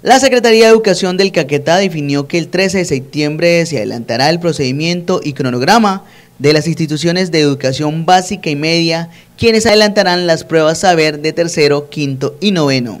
La Secretaría de Educación del Caquetá definió que el 13 de septiembre se adelantará el procedimiento y cronograma de las instituciones de educación básica y media, quienes adelantarán las pruebas saber de tercero, quinto y noveno.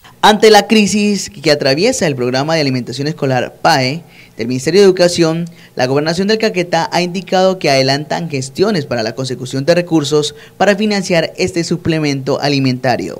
Ante la crisis que atraviesa el programa de alimentación escolar PAE del Ministerio de Educación, la Gobernación del Caquetá ha indicado que adelantan gestiones para la consecución de recursos para financiar este suplemento alimentario.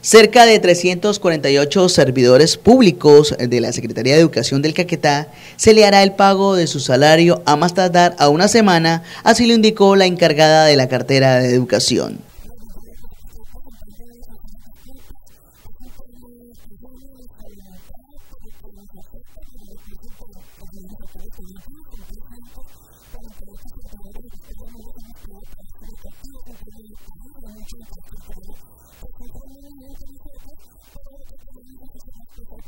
Cerca de 348 servidores públicos de la Secretaría de Educación del Caquetá se le hará el pago de su salario a más tardar a una semana, así lo indicó la encargada de la cartera de educación.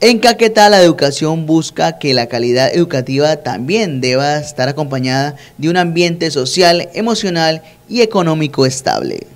En Caquetá la educación busca que la calidad educativa también deba estar acompañada de un ambiente social, emocional y económico estable.